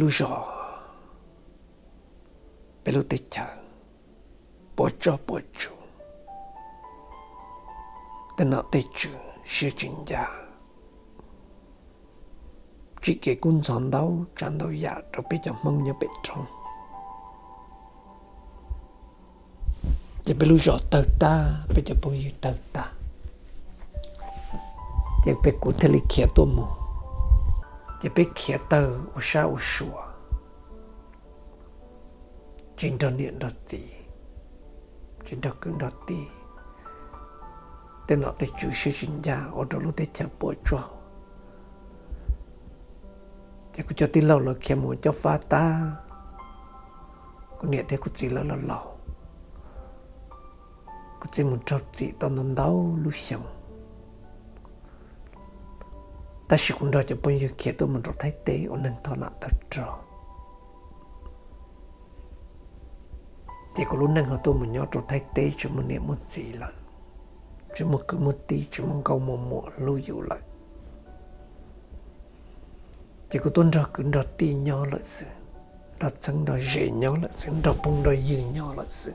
pelu jo pelu te cha pocho pocho te na te chu shi jin ja chỉ kể quân sản đấu trận đấu giả rồi bây giờ mong nhớ bên trong. Chỉ bây giờ tờ ta bây giờ bao nhiêu tờ ta. Chỉ bây cụ thể lịch kia tôi mong chỉ bây kia tờ u sa, u sủa. Chính đó niệm đó gì chính đó cứng đó ti tên nó để chủ sĩ sinh ra ở đó lúc để chờ bộ cho. Thì có cho tin lâu là kia một cho pha ta. Có niệm thế có gì lâu là lâu. Có chỉ một chút gì tao nó đau lúc sống ta chỉ cũng đòi cho bao nhiêu kia tôi mình rồi thấy tế ở nên thọ nặng ta trò. Chỉ có lúc nâng họ tôi mình nhớ rồi thấy tế cho mình niệm một gì là chỉ một cứ một tí cho một câu một một lưu giữ lại. Chỉ có tuân ra cứ ra tí nhỏ lại sự. Ra sẵn ra dễ nhỏ lại sự ra bông ra dư nhỏ lại sự.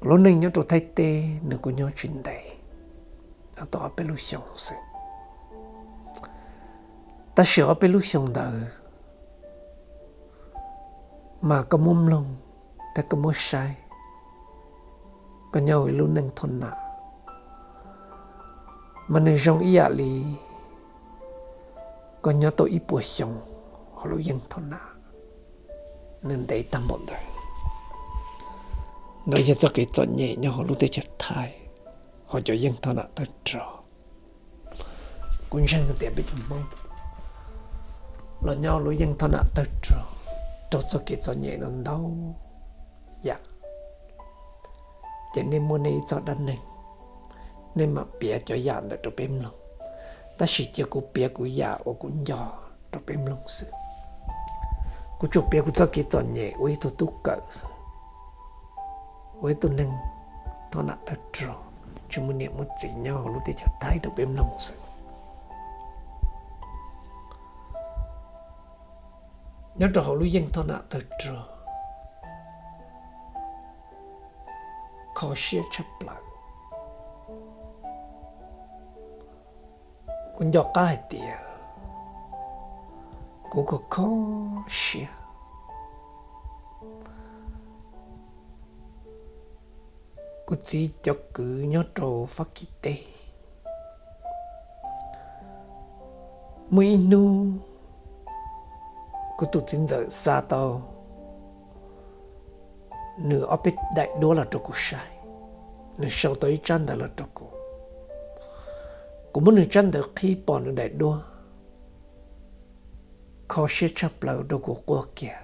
Lúc nâng nhớ rồi thấy tế nó có nhớ chuyện đấy nó tỏ bê lúc xong ta sửa bê lúc xong đời mà có mông lông, ta có mông sai có nhau luôn nâng thôn nạ mà nên trong ý ạ lý có nhau tôi ý bùa xong họ luôn dân thôn nạ nên đấy tâm bọn đời. Nói cho cho cái chọn nhẹ nhau họ luôn tới chặt thai họ cho dân thọ nạ tới trò. Cũng sang cái tiệm bị chồng mong. Là nhau luôn dân thọ nạ tới trò. Cho cho cái cho nhẹ nó đau. Dạ. Chỉ nên mua này cho đàn này nên mà bịa cho dạ được cho bếm lòng. Ta chỉ cho cô bịa cô dạ và cô nhỏ cho bếm lòng sự. Cô chụp bịa cô cho cái cho nhẹ với tôi tu cỡ sự. Với tôi nâng thọ nặng thật rõ chúng mình niệm một gì nhau lúc thì cho thấy được bếm lòng sự. Nhớ cho họ lúc dân thọ nạp từ rõ khó xia chấp lại. Cũng do cái tiền cũng có khó xia cũng chỉ cho cứ nhớ trò phát kỳ tê nu cũng tụt xin giờ xa tao nửa ở bên đại đô là trâu sai nửa sau tới chân là trâu cụ cũng muốn nửa chân được khi bỏ nửa đại đô khó sẽ chấp lâu đồ của quốc kia.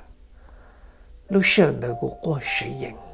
Lúc sợ đồ của quốc sử dụng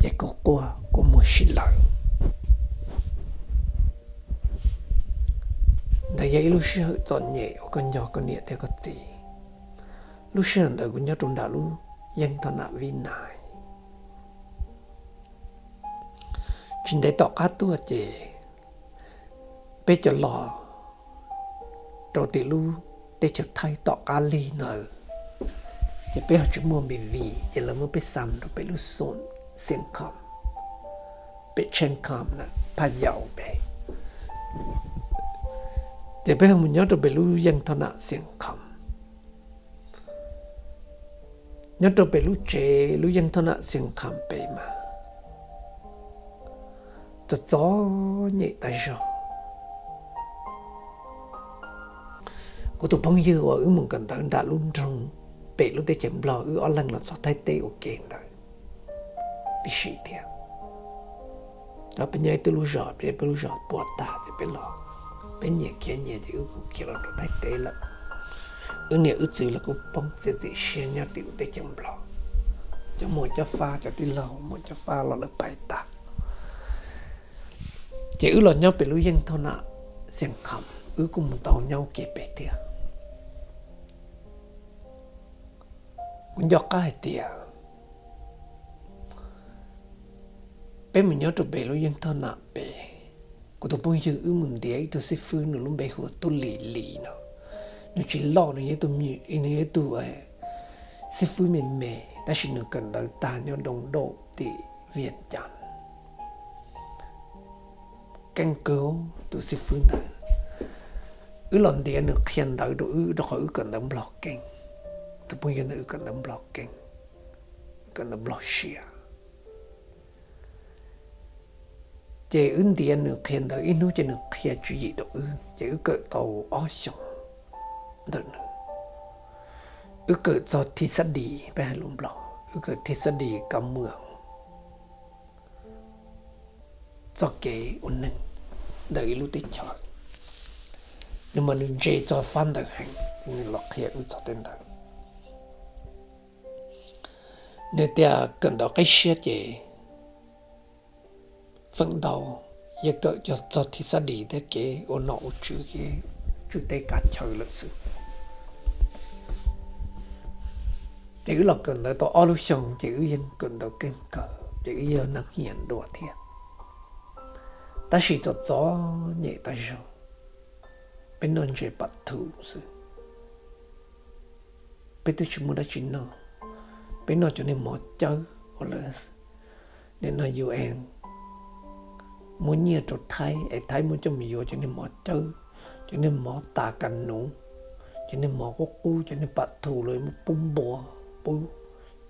do cũng nhẹ thế cũng gì cũng dạy lời tôi tỏ bé lúc xong lời bỏ lời chỉ cũng bỏ cũng tin giờ xứ lời cũng sai thì nó ya cũng nhẹ thế cũng gì chỉ còn đời ya họ cũng qua cũng muốn chân đời tự ta chỉ có qua cũng muốn xin lời đời ya lúc sợ chọn nhẹ con nhỏ con nhẹ thế có gì lúc sáng đời cũng nhớ trong đạo lúc dân thọ nạ vi nài chính để tỏ cá tua chè bây giờ lò rồi thì lu để cho thay tỏ cá ly nở chỉ bây giờ chúng mua bị vì chỉ là mới biết xăm rồi bây lu sồn xiên khom bị chen khom nè pa dầu bè chỉ bây giờ mình nhớ rồi bây lu dân thọ nạ xiên khom nhớ cho bé lúc trẻ lúc dân thôn ạ, xin khám bé mà. Cho gió nhẹ tay rồi cô tụ phong dư ở mừng cần tận đã luôn trong bé lúc để chém lo ư ở lần là cho thấy tê ok rồi bên bên lúc rõ bỏ ta thì bên lọ bên nhẹ kia, nhẹ thì ước kia là đồ đại tế là ước nhẹ ước gì là cũng bông sẽ gì xe nhau tiểu tế chấm lọ cho một cho pha, cho tí lầu một cho pha là là bài ta chỉ ước là nhau bên lúc dân thôi nè xem khẩm ước cùng tàu nhau kịp bề tiệt cũng do cái tiệt bé mình nhớ tụi bé lúc dân thọ nạp bé cô tụi bông giờ ưu mình để tụi sẽ phương nó lúc bé hồ tôi lì lì nó. Nó chỉ lo nó nhớ tụi mình như tụi ấy sẽ phương mình mẹ ta chỉ nó cần đợi ta nhớ đồng độ thì việt chẳng căn cứu tụi sẽ phương này ư lần địa nó khen đợi tụi ư đó khỏi cần đâm lọt kênh. Tụi bông giờ nó cần đâm lọt kênh. Cần đâm lọt share. Chế ứng tiền nữa hiện đời, ít nuôi cho nó khen chú ý đó ư. Chế ư cỡ tàu ó xong đó nữa ư cỡ cho thi sát đi bé lùm lọ ư cỡ thi sát đi cầm mường. Cho kế ổn định đợi lúc tích chờ nhưng mà nên chế cho phan được hành. Thì nên lọc hiện ư cho tên đời nên ta cần đó cái xe chế phấn đấu giờ tôi cho cho thì sẽ đi thế kế ô nọ chữ kế chữ tây cả trời lịch sử chữ là cần tới tôi alo xong chữ yên cần tới kênh cờ chữ giờ năng hiện đồ thiệt. Ta chỉ cho gió nhẹ ta rồi bên nông chế bắt thủ sự. Bên tôi chỉ muốn đã chính nó bên nó cho nên một chơi hoặc là nên nó yêu em muốn nhiều chỗ thay, ấy thay muốn cho mình vô cho nên mỏ chơi cho nên mỏ tà cành nụ, cho nên mỏ có cu, cho nên bắt thù rồi một bung bò bù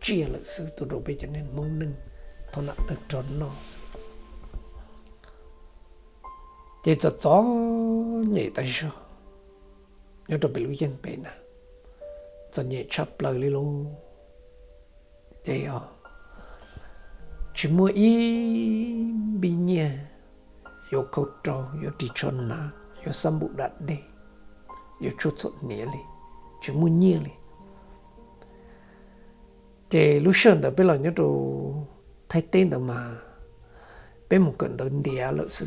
chia lại sự từ đầu bây cho nên mong nâng thôi nặng từ trốn nó. Chỉ cho gió nhẹ tay sao nhớ đồ bị lũ dân bể nè, cho nhẹ chắp lời đi luôn thế à chỉ mua ý bị nhẹ yo koto yo tichona yo sambu dat de yo chutsot nieli chu mu nieli te lu shen da bela nyo to thay tên da mà bên một cận đơn địa lợi sự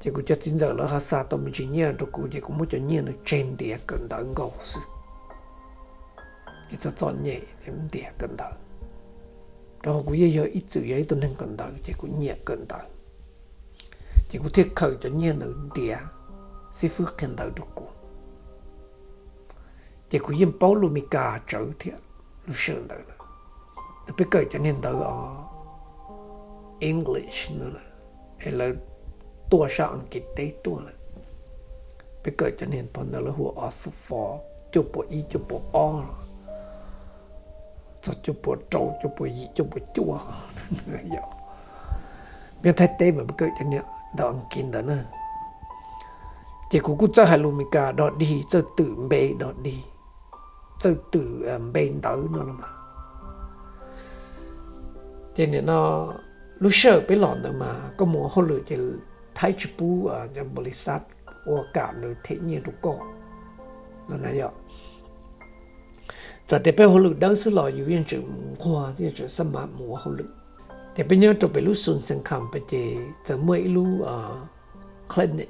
chỉ cũng cho tin giờ là ha sa tâm chỉ nhớ được cũng chỉ cũng muốn cho nhớ nó trên địa cận đơn gầu sự chỉ cho chọn nhẹ em địa cận đơn đó cũng giờ ít chữ ấy tôi nên cận đơn chỉ cũng nhẹ cận đơn chỉ có thiết khởi cho nhiên nữ địa si phước khen đợi được cụ chỉ có yên bảo lù mi cả trở thiệt lu sơn đợi là nó biết khởi cho nên đợi ở English nữa là, hay là tua sa anh kịch tế tua là. Biết khởi cho nên bọn nó là hùa ở số phò chụp bộ y chụp bộ o cho chụp bộ trâu chụp bộ y chụp bộ chua biết thấy tế mà biết khởi cho nên đó ăn kinh đó nữa à. chỉ cũng cũng cho hai lùm cả đó đi cho tự bê đó đi. Cho tự à, bê đó nó là mà thế nên nó, lúc sợ bị lòn rồi mà, có một hồi lửa thì thái chụp bù ở trong bì sát và cả nơi thế nhiên đủ có nó này vậy. Giờ thì bây hồi lửa đâu sẽ lo yêu yên chữ khoa thì chữ sâm mà mùa hồi lửa thì bây giờ tôi bị lúc xuân sinh khám bây giờ ờ, giờ mới lúc ở clinic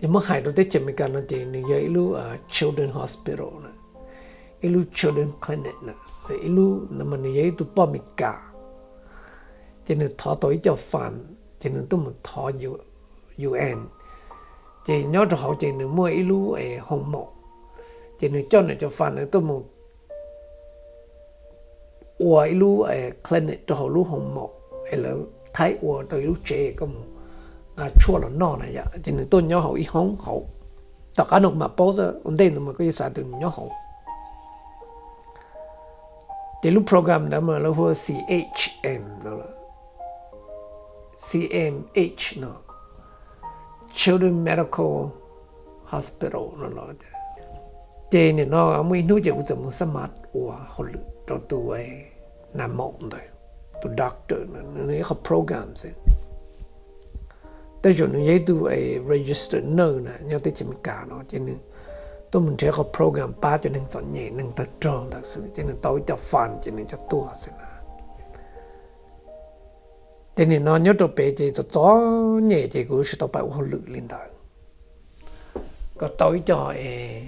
nhưng mà hai đôi tới chậm cái nó thì như giờ lúc ở children hospital nè lúc children clinic nè lúc nó mà như giờ tụi bao mình cả. Thì nên thọ tối cho phản. Thì nên tụi mình thọ u UN thì nhớ cho họ thì nên mua lúc ở ờ, hồng mộ. Thì nên cho nên cho phản tụi mình 我一路诶 clinic 都好路红木，系咯睇我对路借咁啊错了 nó này ya chỉ nên tôi nhớ hậu ít hông hậu tất cả nông mà bao giờ ổn định mà cái sao tôi nhớ hậu thì lúc program đó mà nó vừa CHM đó là CMH nó Children Medical Hospital nó là thế nên nó mới nuôi cho cũng chỉ một smart của họ 到到位难 när måndag. Då doktorn, nó jag program sen. Tại chỗ nếu du ai register nơ nè, nhớ tới chỉ mình cả nó cho nên tôi mình sẽ có program ba cho nên tận nhẹ nên ta tròn thật sự cho nên tôi cho phản, cho nên cho tua xin à. Thế nên nó nhớ tôi bé chỉ tôi chó nhẹ chỉ cũng sẽ tôi bảo hỗ lực lên đời. Có tôi cho ai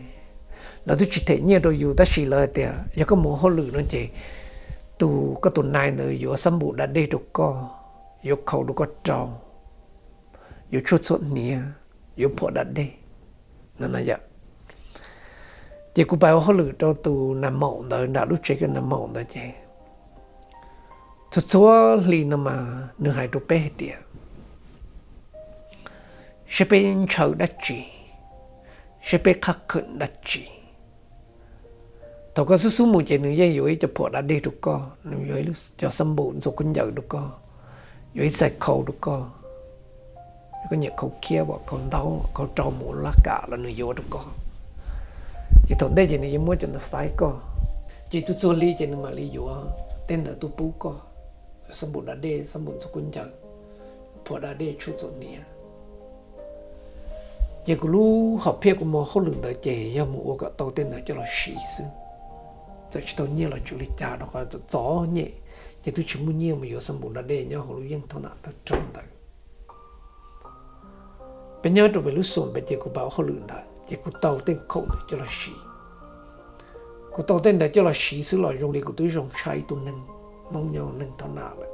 là tôi chỉ thể nhớ tôi dù ta chỉ là để có một hỗ lực nó chỉ tu có tuần này nữa yo sắm bộ đã đi được co yo khẩu được có tròn yo chút sốt nia yo phổ đã đi nên là dạ. vậy chỉ cũng bảo họ lựa cho tu nằm mộng đó đã lúc chơi cái nằm mộng đó chứ chút số lì nằm mà nửa hai đứa bé tiệt sẽ bên chờ đất chỉ sẽ bên khắc khẩn đất chỉ tao có số số một chuyện nữa vậy rồi cho phổ đã đi được co. Rồi cho xâm bùn rồi cũng nhận được co. Rồi sạch khẩu được co. Có nhiều khẩu kia bỏ câu đau khẩu trâu mũ lá cả là người vô được co. chỉ thằng đây chỉ này muốn cho nó phải co, chỉ tu cho lý chỉ mà lý vô tên là tu bù co, sắm bùn đã đê sắm bùn cho quân chờ bỏ đã đê chút cho nia chỉ có lu học phía của mình không lường đợi chè ya mù cái tàu tên là cho là sĩ sư là lý cha gió nhẹ. Muốn mà nhau họ lu đấy lúc sồn bên chỉ có bảo họ luyện ta chỉ có tàu tên khẩu cho là xí có tàu tên đó cho là xí xứ loại dùng đi, cô tôi dùng sai tôi nâng. Mong nhau nâng thọ nào lại.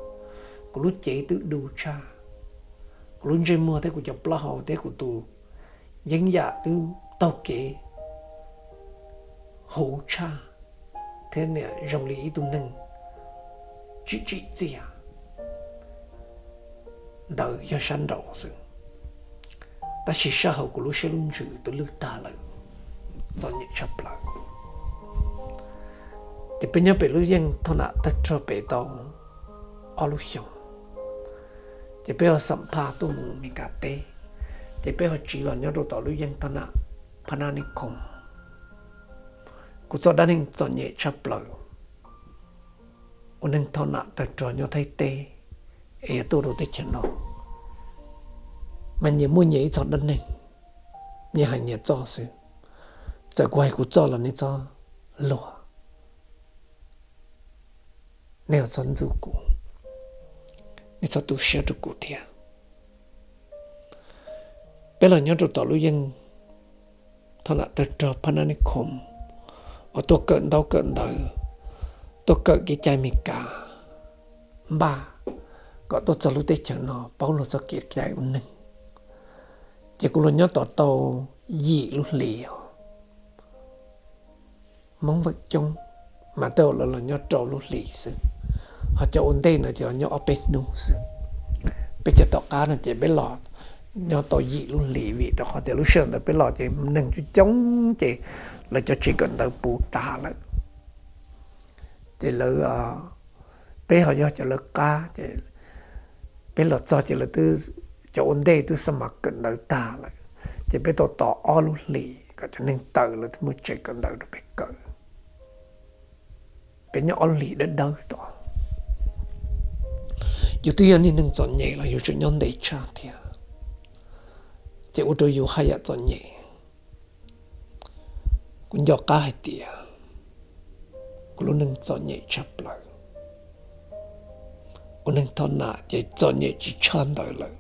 Lúc chạy tự đủ cha. Có lúc chơi mua thế của chập lá thế của tu dân dạ từ tàu kế. Hỗ cha thế nè rồng lý tôi nâng chỉ chỉ gì à. Đợi cho sanh đầu rồi ta chỉ sợ hậu của lúc sẽ luôn giữ tôi lưu ta lại do những chấp lại thì bây giờ bị lũ dân thôn nạ tất cho bị tao ở lúc sống thì bây giờ sắm pa tu mù mình cả tê. Thì bây giờ chỉ là nhớ đồ tàu lũ dân thọ nạ panani kom cụ cho đàn hình cho nhẹ chấp lại ôn hình thọ nạ ta cho nhớ thấy tê ấy tôi đồ tê chân nó mà nhiều mua nhảy cho đất này nhiều hành nhiều cho sự. Giờ quay của cho là nên cho lúa nếu dân du cụ, nên cho tu sửa được cụ thiệt bây giờ nhớ được tao lưu dân thôi là tôi cho pan anh khom ở tôi cận đâu cận đời. Tôi cận cái trái mình cả ba, có tôi cho lúc tết chẳng nó bao lâu cho kiệt chạy một nưng chỉ cũng là nhớ tỏ tàu dị lúc liều. Mong vật chung, mà tôi là là nhớ trâu lúc lì sự họ cho ổn định là chỉ là nhớ ở bên nung sự bây giờ tàu cá là chỉ biết lọt nhớ tội dị luôn lì vị, đó họ để lúc sơn đó bây giờ thì nâng chú chống thì là cho chỉ cần tàu bù trả lại. Thì là ờ, bây họ cho cho là ca thì bây giờ cho chỉ là từ cho ổn định từ sớm mặc cần đầu ta lại. Thì bây giờ tỏ o luôn lì cả cho nên tự là mới chỉ cần đầu được bây giờ bây giờ o lì đến đâu tỏ. Dù tuy nhiên nên chọn nhẹ là dù chuyện nhân để cha thiệt chỉ ô tô dù hay là chọn nhẹ cũng do cả hai tia cũng luôn nâng chọn nhẹ chấp lại cũng nâng thon nạ chỉ chọn nhẹ chỉ chọn đời lại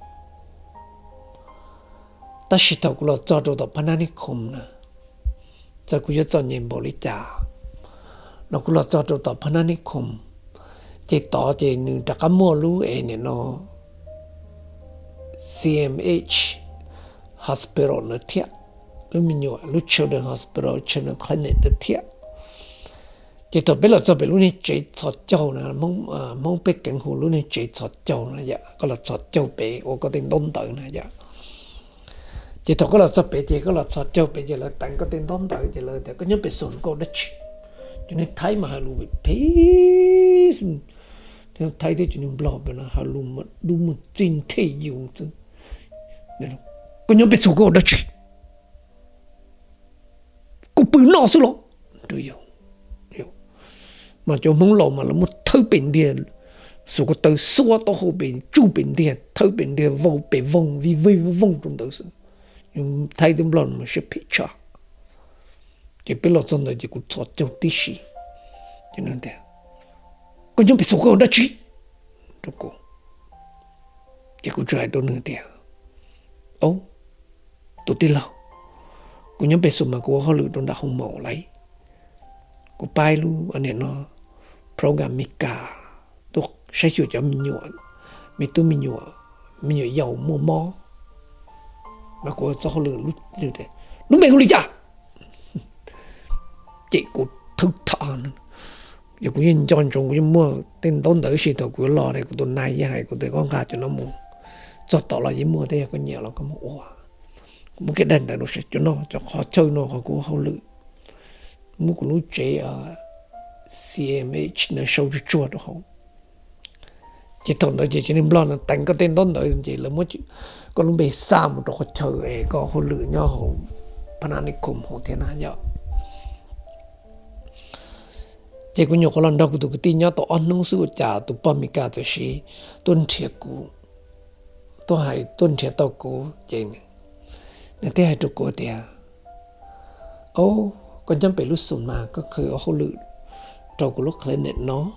ta chỉ thầu cũng lo cho đồ đó pan anh không nè cho cũng của cho nhìn bộ lý trả nó cũng lo cho đồ đó pan anh không chỉ tỏ chỉ nương đặc mua lú ấy nè nó CMH hospital nó thiệt lúc mình nhớ lúc children hospital children clinic nó thiệt chỉ tôi biết là tôi biết lúc này chỉ cho châu nè, mong à, mong biết cảnh hồ lúc này chỉ cho châu nè dạ. Có là cho châu bé có tên đông tử nè dạ. Chỉ tôi có là sao bé chỉ có là sao châu bé chỉ là tặng có tên đông tử, chỉ là để có nhớ bị sồn cô đất cho nên thấy mà hai lũ bị phí thì thấy thế cho nên blog bên là hai lũ mà lũ một chính thể dụng chứ. Nên có nhóm biết sổ gỗ đó chứ? Có bự nọ số xuống lo được không mà cho mong lộ mà là một thơ bình điện số có tới số to hồ bình chu bình điện thơ bình điện vô bên vong vì vì vong trong tới sự nhưng thay được lần mà sẽ bị picture chỉ biết lo trong đó chỉ có cho cho tí gì cho nên thế. Có nhóm biết sổ gỗ đó chứ? Trong cô chỉ có try đâu nữa thế. Ô tôi tin lâu cô nhóm bị số mà cô họ lựa trong đã không màu lấy. Cô bay lu anh em nó program mika tôi sẽ chịu cho mình nhựa. Mình tôi mình nhựa mình nhựa giàu mò mò mà cô cho họ lựa lúc như thế. Lúc mày không lý cha. Chị cô thức thọ nữa giờ cũng yên chọn trong cũng mua tên tôn tới sĩ tàu của lò này của tuần này như hay của tôi con gà cho nó mua. Cho tỏ là gì mua thế, có nhiều là có một một cái đèn này nó sẽ cho nó, cho khó chơi nó khó cố hậu lự. Một cái lúc chế ở CMH nó sâu cho chua được không? Chỉ thằng đó chỉ cho nên lo là đánh cái tên đó tới chỉ là một có lúc bị xa một đồ khó chơi có hậu lự nhau không? Họ cùng họ thế nào nhau chỉ có nhiều lần đó cũng cái tin nhau tổ ăn nung sữa trà tổ bơm mì cả tổ xí, tuân thiệt cũ. Tôi hay tuân thiệt tao cũ vậy nè nè thế hay trụ cũ thế ô con chăm bị lúc sụn mà có khởi ở hậu lự trâu của lúc lên nè nó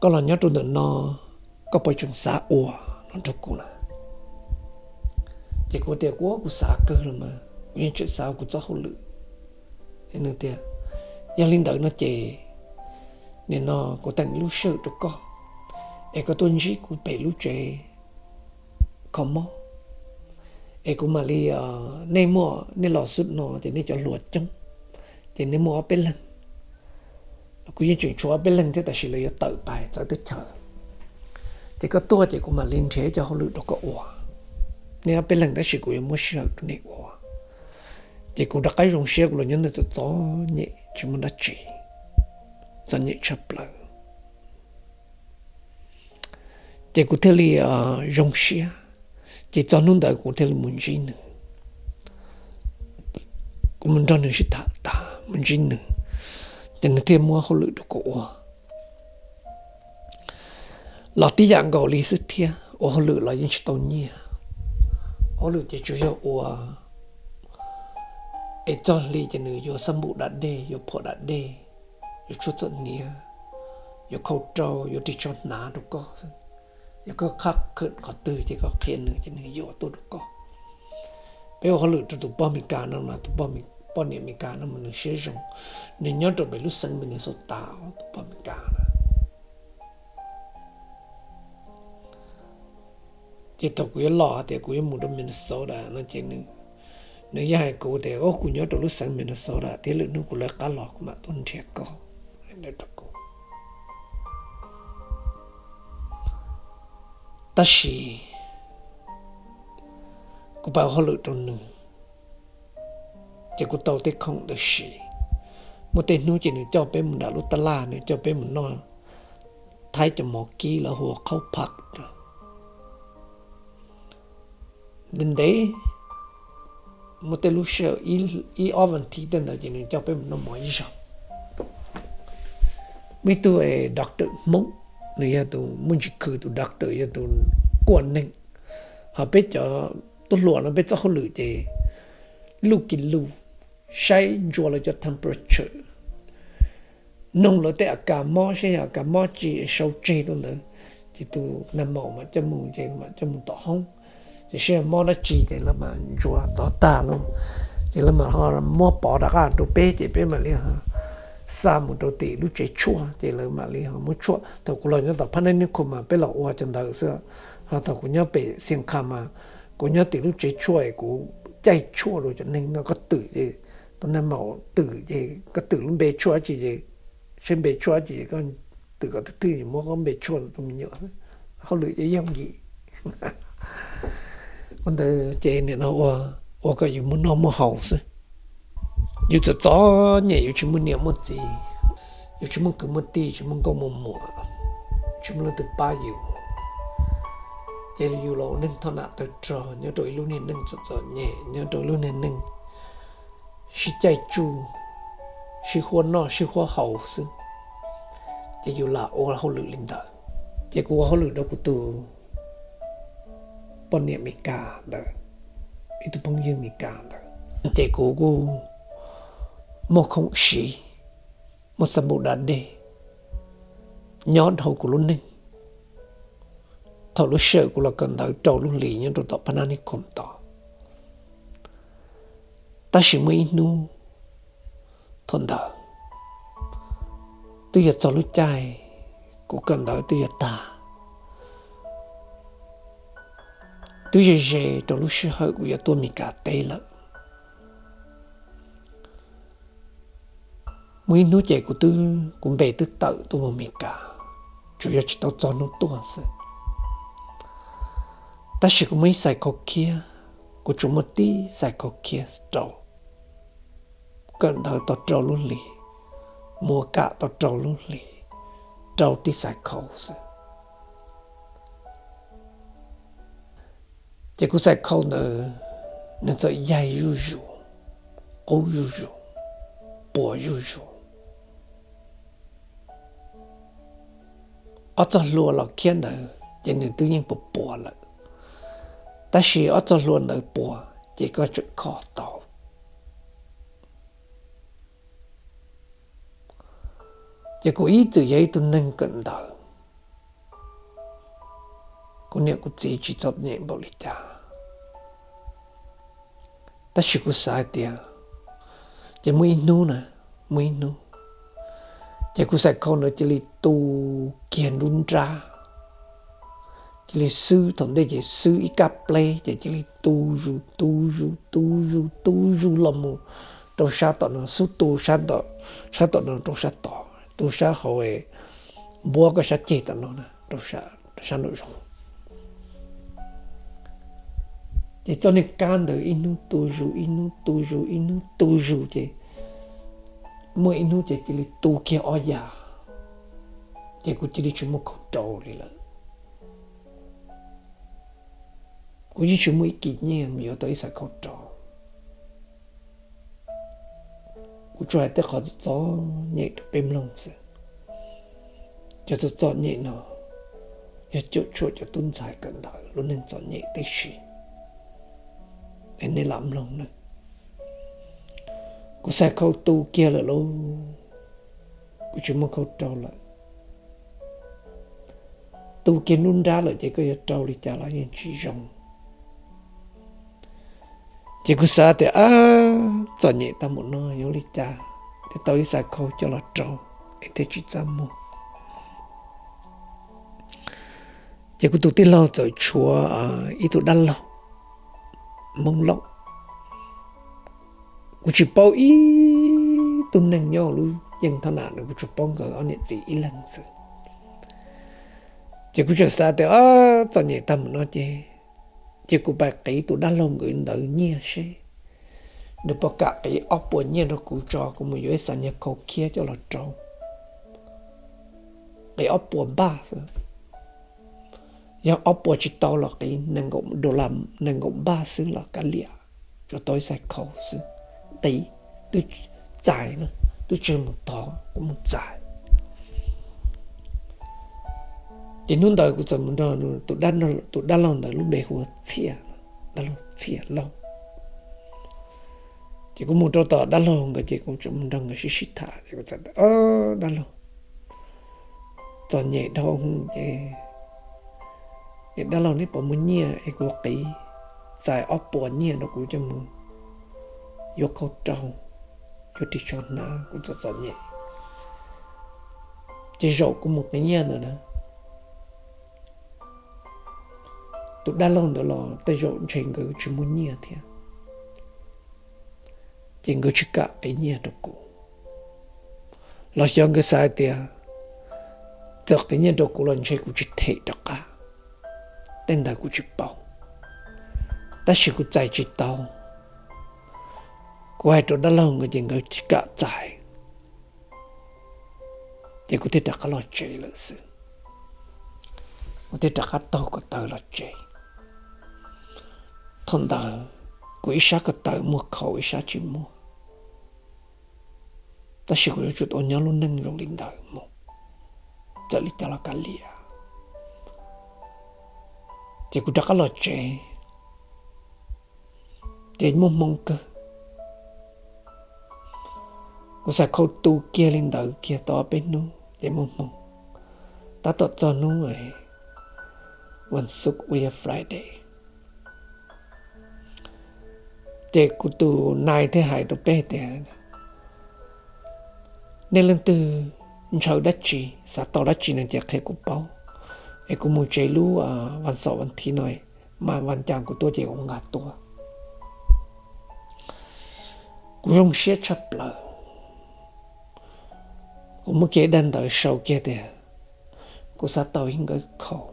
có lần nhớ trụ được nó có bao chân xã ủa nó trụ cũ nè chỉ có tiền của của xã cơ rồi mà nguyên chuyện sao của cho hậu lự thế nên tiền ya linh đợi nó chè nên nó có tặng lưu sợ cho con e có tuân chỉ của bể lưu chè không mò e cũng mà li ờ, mua nên lò sút nó thì nên cho luộc chung thì nên mua bên lần. Cũng như chuyện chúa bên lần thế ta chỉ lấy tự bài cho tới chờ chỉ có tua chỉ cũng mà liên cho họ lựa được có ủa nên bên lần ta chỉ cũng mua sợ cái ủa chỉ cũng đã cái rong xe của nhân nó cho nhẹ chỉ muốn đã chỉ. Cho nhẹ chấp lại chỉ cũng thế li ờ, rong xe chỉ cho nó đã cũng thế li muốn gì nữa cũng muốn cho nó sẽ thả ta muốn te nữa thì nó thêm mua không lựa được yang là li su gọi lý sức thia ô lựa là những chuyện nhỉ ô lựa chỉ chủ yếu e cho li cho ne yo sambu da de yo po da de yo chút chân ni yo ko trâu yo đi cho ná sen có có khen được họ mà nó mình chỉ nó chỉ như hai cụ thì ô cụ nhớ trong lúc sáng mình nó sợ ra thế lượng nó cụ lại cá lọt mà tuân thiệt có. Để cho cụ. ตัชีกูไปฮัลโหลตรงนึงจะกูโตเต็กของตัชีมุเตนูจีนึงเจ้าเป็นมุนดาลุตลาเนี่ยเจ้าเป็นมุนนอนท้ายจะหมอกี้แล้วหัวเข้าผักดินเดมุเตลูเชออีอีออวันที่เดินเราจีนึงเจ้าเป็นมุนนอหมอยิ่งไมีตัวเอด็อกเตอร์มุก ta la nữa cho bé mình nói thấy cho một ký là hồ khâu phật rồi đến đấy một tên lúc sợ y y oven thì tên là gì nên cho bé nó mọi gì sao mấy tuổi doctor mông này tu muốn chỉ cứ tu doctor ya tu quan nên họ biết cho tôi luôn nó biết cho họ lựa gì lu kỳ lu sai cho là cho temperature. Nông là tại cả mò sẽ cả mò chỉ sâu chế đó. Nữa thì tu nằm mò mà cho mù chế mà cho mù tỏ không chỉ xem mua nó chỉ để là mà chùa đó ta luôn. Chỉ là mà họ mua bỏ ra cả đồ bê chỉ bê mà liền ha sa mu to ti lu che chua ti le ma li ha mu chua to ku lo nya ta pa ni ku ma pe lo wa chen da se ha ta ku nya pe sing kha ma ku nya ti lu che chua e ku chai chua lo cho nên nó có tự gì tôi nên mẫu tự gì có tự luôn bề chua chỉ gì xem bề chua chỉ con tự có tự gì mua con bề chua tôi mình nhớ không lựa cái giống gì con từ chế này nó ô ô cái gì muốn nó mua hậu sao như tôi to nhẹ yêu chúng mình niệm một tí yêu chúng mình cứ một tí, chúng mình có một mùa. Chúng mình từ ba yêu giờ yêu lộ nên thọ nạn từ nhớ đội luôn nên nâng rất rõ nhẹ, nhớ đội luôn nên nâng chỉ chạy chu chỉ huân nọ chỉ hoa hậu sư giờ yêu là ô là hậu lự linh đạo giờ cô hậu lự đâu của tôi bọn niệm mình cả đó ít tôi bông dương mình cả đó giờ cô một không sĩ, một sầm bộ đàn đề nhón hậu của luôn ninh. Thọ lúc sợ của là cần thở trâu lúc lì nhưng rồi tập panani không tỏ. Ta chỉ mới nu thôn thở. Tuy giờ cho lúc trai của cần thở tuy giờ ta. Tuy giờ giờ trong lúc sợ hơi của giờ tôi mình cả tê lợn mấy nô chạy của tôi cũng về tôi tự tôi mà mình cả chủ yếu chỉ tao cho nó tua sẽ ta chỉ có mấy sai khó kia của chúng một tí sai khó kia trâu cần thời tao trâu luôn lì mua cả tao trâu luôn lì trâu tí sai khó sẽ chỉ có sai khó nữa nên sợ dài ru ru cố ru ru bỏ ru ru ở chỗ lúa là kiên nữa chỉ nên tự nhiên bỏ bỏ lại ta chỉ ở chỗ luôn nơi bùa chỉ có chuyện khó tàu chỉ có ý từ vậy tôi nên cận thận cô nhớ cô chỉ chỉ cho nhẹ bảo lý cha ta. Chỉ có sai tiền chỉ mới nu nè mới nu chỉ có sẽ không nữa chỉ là tu kiền run ra chỉ là sư thằng đây chỉ sư ít cặp play chỉ chỉ là tu ru tu ru tu ru tu ru làm mu trong sa tọ nó sư tu, sa tọ sa tọ nó trong sa tọ tu sa hậu ấy bua cái sa chết tọ nó nè, trong sa sa nội dung. Chỉ cho nên can đời inu tu ru, inu tu ru, inu tu ru chỉ mỗi inu chỉ chỉ tu kia ở nhà chỉ cũng chỉ là chỉ một câu trâu đi là của chỉ chúng mới kỷ niệm nhớ tới sẽ cho, trò cho trai tới khó gió nhẹ được bêm lòng sự cho tôi gió nhẹ nó cho chỗ chỗ cho tuân giải cẩn thận luôn nên gió nhẹ tới gì nên làm lòng nữa cô sẽ khâu tu kia là lâu cô chỉ muốn khâu trâu lại. Tu kia nôn ra là chỉ có trâu đi trả lại những chỉ rong chỉ cô sao thì à cho nhẹ ta một nơi yếu đi cha. Thì tôi sẽ khâu cho là trâu. Để chỉ ra mua. Chỉ cô tu tin lâu rồi, chúa à ít tu đan lâu mong lâu chỉ bao ý tụi năng nhau luôn nhưng thằng nào cũng chỉ cái anh ấy gì lần sự chỉ cứ chuyện sao thì à cho nhẹ ta nó chứ chỉ có bài kỹ tụ đã lòng người đỡ nhẹ xe được bao cả cái ốc bộ nhẹ nó cứ cho cũng một dưới sàn nhà cầu kia cho là trâu cái ốc bộ ba rồi ya chỉ là cái ba là cả cho tôi khẩu tí tôi chạy nữa tôi chưa một to cũng một dài chỉ nun đời của chồng nó tụi đan nó tụi đan lòng đời lúc bề hồ chia đan lòng chia lòng chỉ có một chỗ tỏ đan lòng cái chỉ có mình đang cái sĩ sĩ thả, thì có thật ơ đan lòng cho nhẹ đau không chứ nhẹ đan lòng này bỏ muốn nhẹ cái có cái dài ốc bỏ nhẹ nó cũng cho mình vô khâu trâu vô đi cho nó cũng cho cho nhẹ. Chỉ rộng của một cái nhẹ nữa nữa tụ đa lòng đó là tay rộn trên cái chỉ muốn nhia thì trên người chỉ cả cái nhia đó cũng, là xong cái sai thì được cái nhia đó cụ lần chơi cũng chỉ thể đó cả. Tên đại cũng chỉ bảo. Ta chỉ cụ giải chỉ tao quay trở tụ lâu người cái người cái chỉ cả giải thì có thể đặt cái lo chơi là sự. Có thể đặt cái tàu cái tàu lo chơi thằng đạo quỷ ít cái tàu mua khẩu ít chỉ mua. Ta chỉ có chút ôn nhau luôn nâng trong linh đạo mua. กูสะเขาตูเกียลินเตอเกียต่อเป็นู้เดมมงตาตดจอนู้ไอวันศุกร์เวียฟรายเดย์เจกูตูนายที่หายตัวเป้เต่ในเรื่องตื่นชาวดัชชีสาตอดัชชีนั่นจะเคยกูเป้าไอ้กูมูเจรู้วันสอบวันทีหน่อย มาวันจางกูตัวเจองงานตัวกูยงเชียชับเลย 我们给人的手给的，可是都应该考，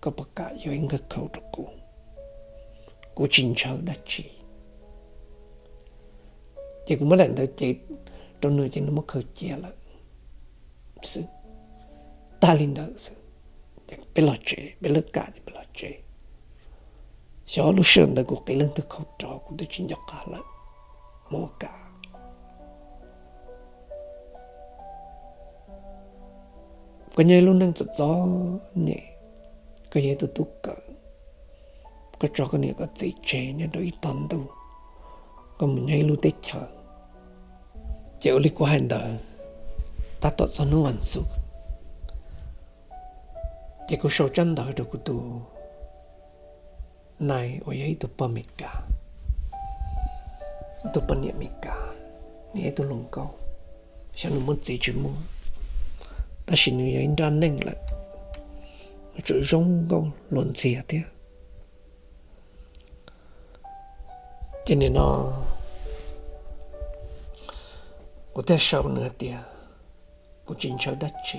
可不该有应该考的过，我经常的去，结果没人头接，都那就那么可接了，是，大领导是，这个别老接，别老干的别老接，小路上的我给人头口罩，我都经常干了，没干。Cái nhảy luôn đang gió nhẹ. Cái gì tôi tu cỡ. Cái cho cái này có gì chế nhá đôi tận tu còn mình nhảy luôn tết chờ. Chịu lịch của hành đời ta tốt sao nó hoàn sự chỉ có số chân đời được của tu này ở ấy tu pa mít cả. Tu pa niệm mi cả. Ni tu lùng câu. Sao nó muốn gì chứ mua? Ta xin người anh ra nên lại chữ rong câu luận xìa thế cho nên nó có thể sau nữa tia có chính cháu đất chi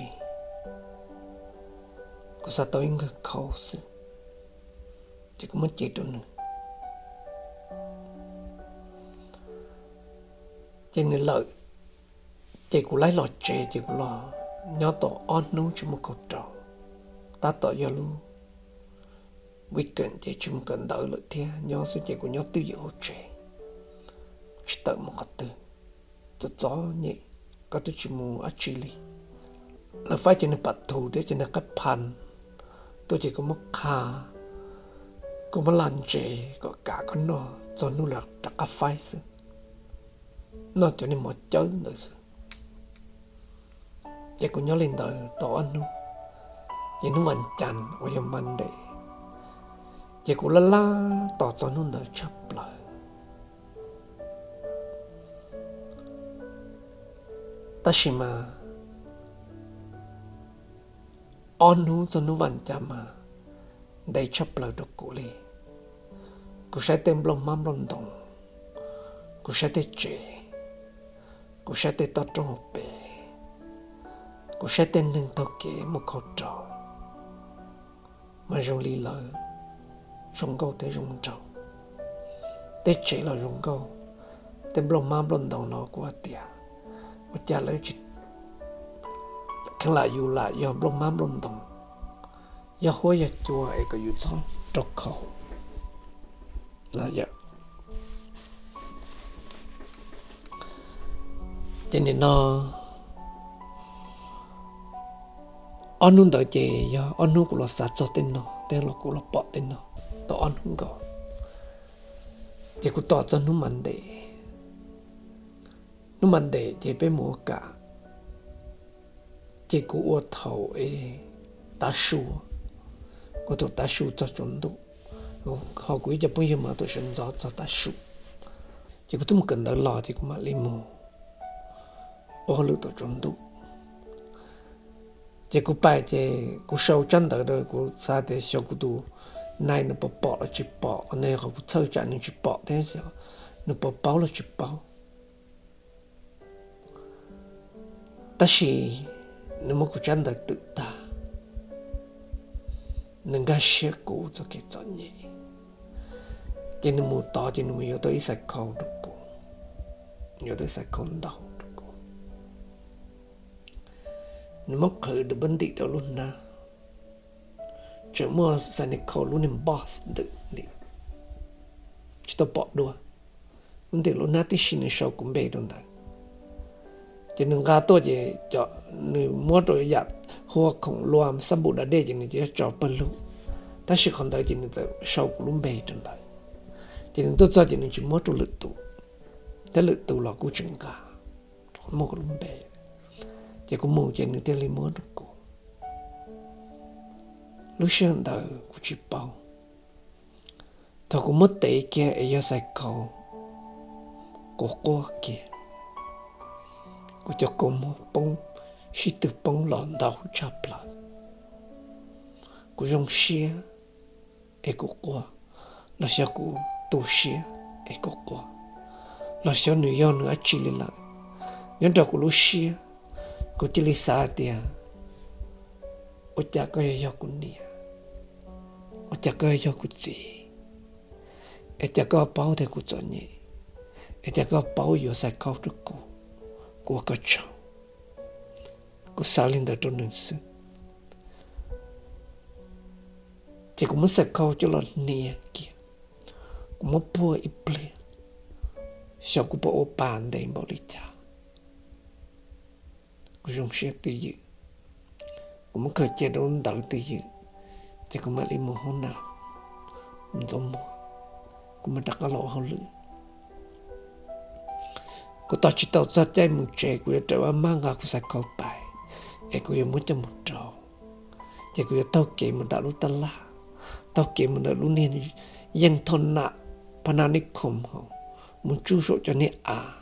có sao tôi người khâu sự chỉ có mất chết đâu nữa cho nên lợi chỉ có lấy lọt chế chỉ có lọ nhớ tổ on nú cho một câu trò. Ta tỏ cho lu weekend chỉ chúng cần đợi lợi thia nhau số chỉ của nhau tư dự hỗ trợ chỉ tự một cái từ cho gió nhẹ có tôi chỉ muốn ở Chile là phải chỉ nên bắt thủ để chỉ nên cái pan tôi chỉ có một kha có một lần chế có cả con nó cho nó là đặc cái phải sự nó cho nên một chớ nữa chỉ của nhớ lên đời tổ anh nu chỉ nu mạnh chàn ở nhà mình để chỉ của la la tỏ cho nu đời chấp lời. Ta chỉ mà on nu cho nu vặn chạm mà. Để chấp lời được cụ li cụ sẽ tìm lòng mâm lòng đồng. Cụ sẽ tới chế cụ sẽ tới tao trong hộp bể cô sẽ tên nâng tôi kế một khẩu trò. Mà dùng lý lợi dùng câu tới dùng trâu. Để chỉ là dùng câu để blom ma blom đầu nó của tia. Và trả lời chỉ khăn lại dù lại do blom ma blom đầu do hối ya chùa ấy có dù cho trọc khẩu là vậy cho nên nó anh nun đợi chè ya anh nun cũng là sát cho tên nó tên nó cũng là bỏ tên nó to anh nun có chè cũng to cho nun mình để nun mình để chè bé mua cả chè cũng ô thầu ấy ta su có tổ ta su cho chuẩn đủ họ cũng จะ bây giờ mà tôi sinh ra cho ta su chỉ cũng tôi cần đỡ lo thì cũng mà lấy mua ô lưu tôi chuẩn đủ chỉ cú bài chỉ cú sâu chân tới rồi cú xa để sâu cú tu này nó bỏ bỏ là chỉ bỏ này họ cú sâu chân nó chỉ bỏ thế sao nó bỏ bao là chỉ bỏ. Ta chỉ nó mà cú chân tới tự ta. Nên cái sẽ cú cho cái chọn nhẹ. Chỉ nó mua to, chỉ nó mua tới sạch khâu được cú nhớ tới sạch khâu đâu nó mất khởi được bên địa đó luôn na chỉ mua sản này khẩu luôn em boss được đi chỉ tao bỏ đua vấn đề luôn nát tí xin này sau cũng bê đông ta chỉ nên gà tôi chỉ cho nữ mua rồi giặt hoa khổng loam sắm bù đã để chỉ nên chỉ cho bẩn luôn ta sẽ không tới chỉ nên tới sau cũng bề trên đấy chỉ nên tôi cho chỉ nên chỉ mua rồi lự tụ thế lự tụ là cú chừng cả không cũng bề chỉ mua cũng mất tệ cũng ấy giờ sai cầu của cô kia của. Lúc cô đời của chị từ bông cũng mất chập kia, của dùng xe ấy của cô kia, xe cho cô là xe nữ yêu nữa chỉ là nhân trò của lúc xe của chỉ là xa cô ở nhà có yêu của nia ở nhà có yêu của của lúc nhỉ có bao yêu sai câu được của của cái cháu của sao linh đã trong nương sư chỉ cũng muốn sai câu cho lần nia kìa, cũng muốn bùa ít ple sao cũng bộ bàn để bỏ đi cha dùng xe tự dự cũng muốn khởi chế đón đợi tự dự chỉ cũng mà đi mua hôm nào mình không mua cũng mà đặt cái lỗ hơn lưỡi cô ta chỉ tao ra trái một trẻ của trẻ mang ngà của sai câu bài e cô yêu muốn cho một trâu chỉ cô yêu tao kể mà đã lúc ta la tao kể mà đã lúc nên dân thôn nạ panani khom ho muốn chú số cho nên à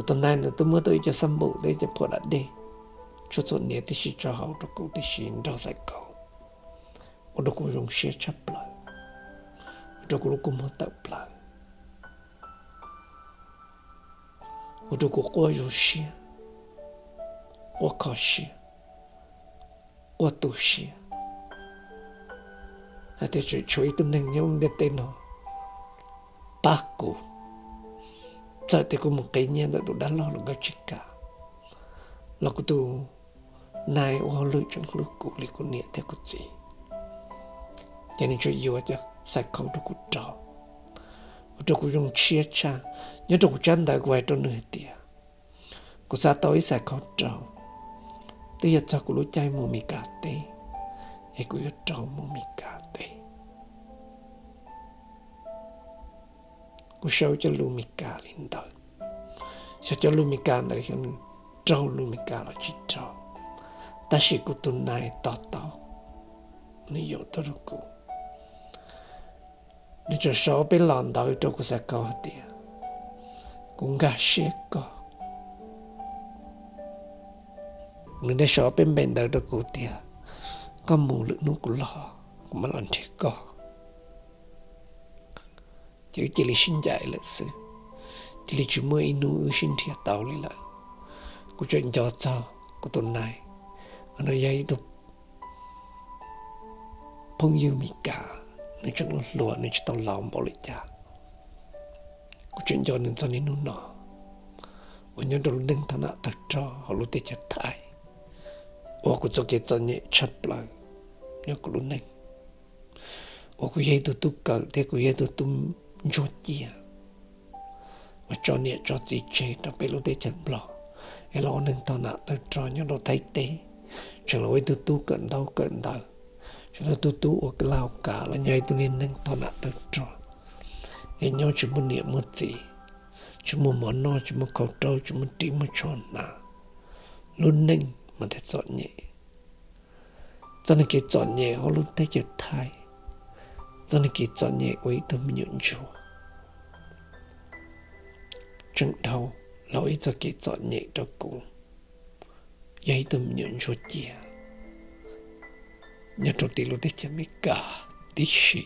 ก็ตอนนั้นตัวเมื่อตัวจะสมบูรณ์ได้จะพอดัดดีชุดส่วนนี้ที่ชิจาเขาตะกูที่ชินดอกใส่เขาอุดกูยงเชื่อชับเลยอุดกูลูกกูมาตับเลยอุดกูก็ยงเชื่อก็เขาเชื่อก็ตัวเชื่อแต่ช่วยตัวหนึ่งยังเด็ดเต็มหนอปากกู 在这个么概念的都打了了个这个，了个都奈我累成了股里个念的个字，今天就有的。sai câu được cụ trò cho cụ dùng chia cha nhớ cho cụ chân đại quay cho nửa tiệt cụ sa tối sai câu trò bây giờ cho cụ lối chạy mù mì cà tê ấy cụ yêu trò mù mì cà tê cụ sâu Cho lưu mì cà lên đời. Sao cho lù mì cà này hiện trâu lưu mì cà là chỉ trâu. Ta chỉ cụ tuần này to tỏ ni yo tao cụ ni cho số bên lòn đó cho cô sẽ có tiền cũng gà xế có mình đã số bên bên đó cho cô tiền có mù lực nó cũng lo cũng mà làm thiệt có chứ chỉ là sinh dạy là sự chỉ là chỉ mới inu sinh thiệt tao lại lại cô chuyện cho cho cô tuần này nó dạy được phong yêu mi cả nên chắc nó lùa nên chỉ tao lòng bỏ lại cha có chuyện cho nên tao nên nó nọ và nhớ đồ đừng thằng nào thật cho họ lúc tết chặt thai. Và có cho cái tao nhẹ chặt lại nhớ có lúc này và có dây tụi tụi cỡ thế có dây tụi tụi cho chia. Và cho nhẹ cho gì chế trong bên lúc tết chẳng lọ. Cái lo nên tao nào tao cho nhau đồ thấy tế. Chẳng lỗi tu tu cận đâu cận đâu chẳng nên tu tu ở cái lao cả là nhảy tu nên nâng to nặng tao cho. Em nhau chỉ muốn niệm một gì. Chỉ muốn món no chỉ muốn cầu trâu chỉ muốn tìm một tròn nà. Luôn nâng mà để dọn nhẹ. Cho nên cái dọn nhẹ, họ luôn thấy chợt thai. Cho nên cái dọn nhẹ ấy tôi mới nhận chùa đầu lỗi cho cái nhẹ cho cùng. Vậy tôi nhận chia nhà trò tì lô tê chả cả, tí xì.